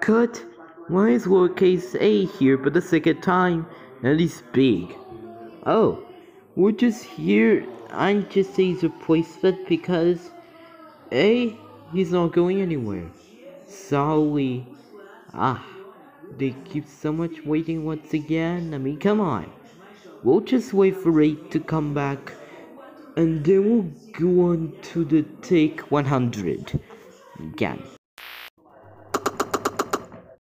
Cut! Why is lowercase a here for the second time? And it's big. Oh, we're just here. I'm just a replacement because A, he's not going anywhere. Sorry. Ah, they keep so much waiting once again. I mean, come on. We'll just wait for 8 to come back. And then we'll go on to the take 100 again.